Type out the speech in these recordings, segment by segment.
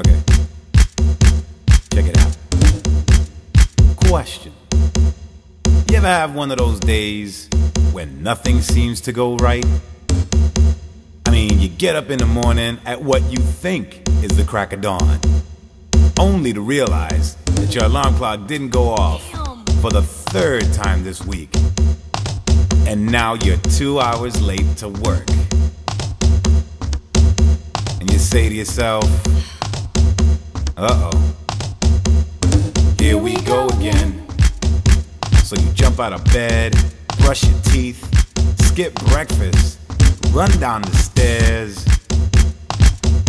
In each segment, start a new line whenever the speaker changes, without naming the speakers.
Okay. Check it out. Question You ever have one of those days when nothing seems to go right? I mean, you get up in the morning at what you think is the crack of dawn, only to realize that your alarm clock didn't go off for the third time this week. And now you're two hours late to work. And you say to yourself, uh oh, here we go again. So you jump out of bed, brush your teeth, skip breakfast, run down the stairs,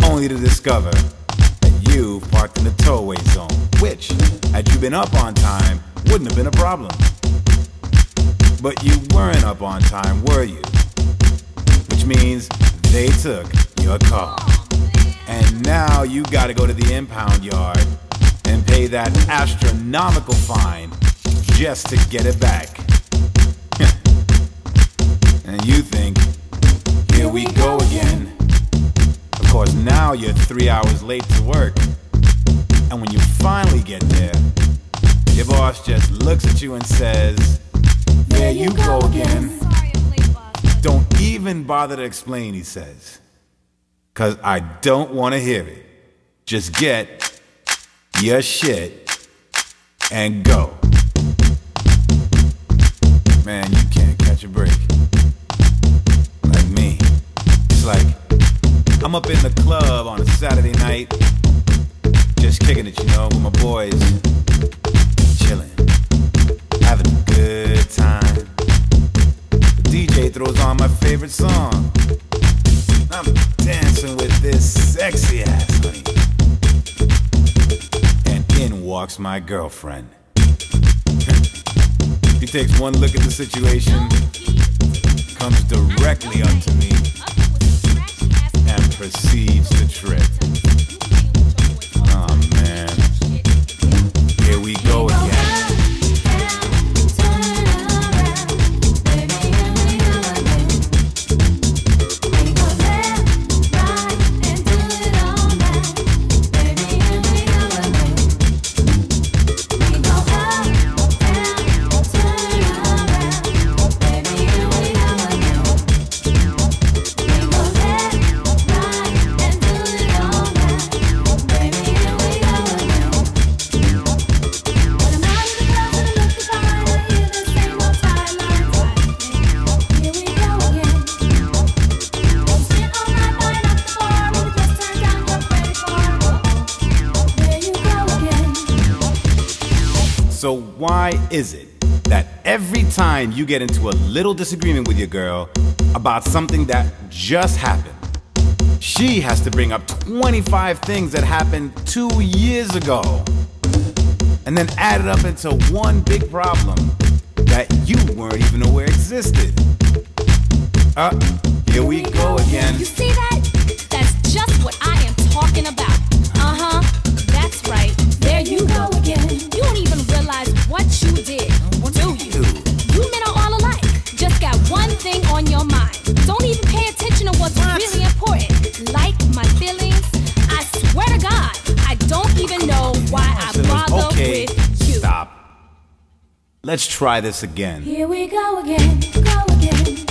only to discover that you parked in the towaway zone, which, had you been up on time, wouldn't have been a problem. But you weren't up on time, were you? Which means they took your car. And now you gotta go to the impound yard and pay that astronomical fine just to get it back. and you think, here we go again. Of course, now you're three hours late to work. And when you finally get there, your boss just looks at you and says, There you go again. Don't even bother to explain, he says. Cause I don't wanna hear it. Just get your shit and go. Man, you can't catch a break. Like me. It's like I'm up in the club on a Saturday night, just kicking it, you know, with my boys, chilling, having a good time. The DJ throws on my favorite song. I'm my girlfriend. He takes one look at the situation, comes directly up to me, and proceeds to trip. So why is it that every time you get into a little disagreement with your girl about something that just happened, she has to bring up 25 things that happened two years ago and then add it up into one big problem that you weren't even aware existed? Uh, here we go again.
You see that? That's just what I am talking about.
Let's try this again.
Here we go again, go again,